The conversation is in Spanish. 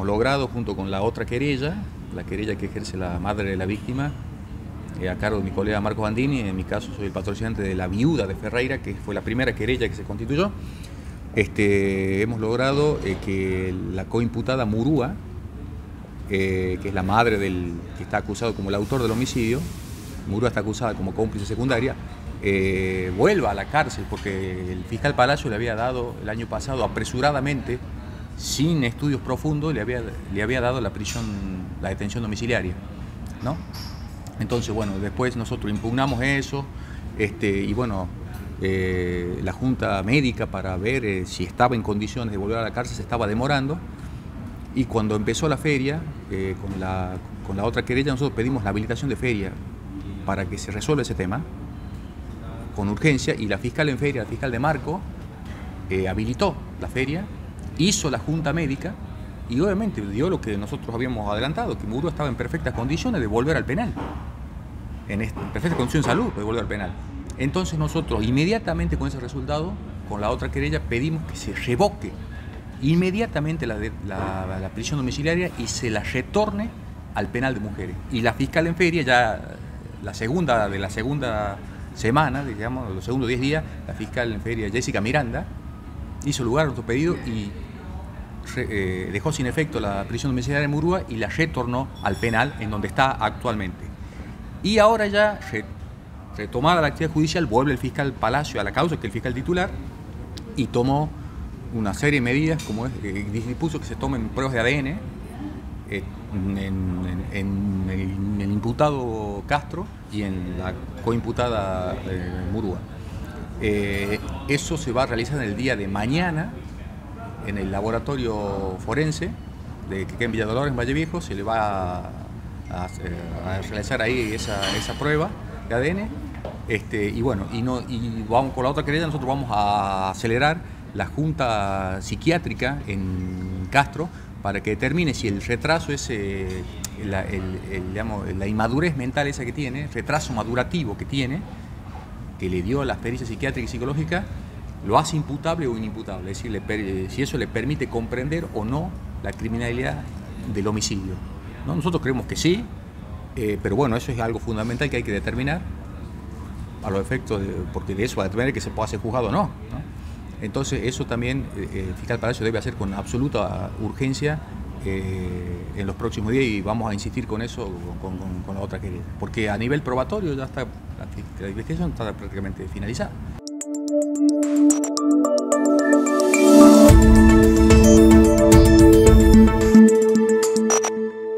hemos logrado junto con la otra querella, la querella que ejerce la madre de la víctima, eh, a cargo de mi colega Marco Bandini, en mi caso soy el patrocinante de la viuda de Ferreira, que fue la primera querella que se constituyó. Este, hemos logrado eh, que la coimputada Murúa, eh, que es la madre del que está acusado como el autor del homicidio, Murúa está acusada como cómplice secundaria, vuelva a la cárcel porque el fiscal Palacio le había dado el año pasado apresuradamente, sin estudios profundos, le había, le había dado la prisión, la detención domiciliaria. ¿no? Entonces, bueno, después nosotros impugnamos eso este, y bueno, eh, la Junta Médica para ver eh, si estaba en condiciones de volver a la cárcel se estaba demorando y cuando empezó la feria, eh, con, la, con la otra querella, nosotros pedimos la habilitación de feria para que se resuelva ese tema con urgencia y la fiscal en feria, la fiscal de Marco, habilitó la feria, hizo la Junta Médica y obviamente dio lo que nosotros habíamos adelantado, que Muro estaba en perfectas condiciones de volver al penal en, perfecta condición de salud puede volver al penal. Entonces nosotros inmediatamente con ese resultado, con la otra querella, pedimos que se revoque inmediatamente la, la, prisión domiciliaria y se la retorne al penal de mujeres. Y la fiscal en feria, ya la segunda de la segunda semana, digamos, los segundos 10 días, la fiscal en feria Jessica Miranda hizo lugar a nuestro pedido y eh, dejó sin efecto la prisión domiciliaria de Murúa y la retornó al penal en donde está actualmente. Y ahora ya, retomada la actividad judicial, vuelve el fiscal Palacio a la causa, que el fiscal titular, y tomó una serie de medidas, como es, eh, dispuso que se tomen pruebas de ADN eh, en, el, imputado Castro y en la coimputada eh, Murúa. eso se va a realizar en el día de mañana en el laboratorio forense de que en Villadolores, en Valle Viejo, se le va a a, realizar ahí esa, esa, prueba de ADN. Este, y bueno, y, no, y vamos con la otra querella, nosotros vamos a acelerar la junta psiquiátrica en Castro para que determine si el retraso ese, la, la inmadurez mental esa que tiene, retraso madurativo que tiene, que le dio la experiencia psiquiátrica y psicológica, lo hace imputable o inimputable, es decir, si eso le permite comprender o no la criminalidad del homicidio. Nosotros creemos que sí, eh, pero bueno, eso es algo fundamental que hay que determinar a los efectos, porque de eso va a determinar que se pueda ser juzgado o no, Entonces eso también eh, eh, el fiscal Palacio debe hacer con absoluta urgencia en los próximos días y vamos a insistir con eso con, la otra querida. Porque a nivel probatorio ya está, la investigación está prácticamente finalizada.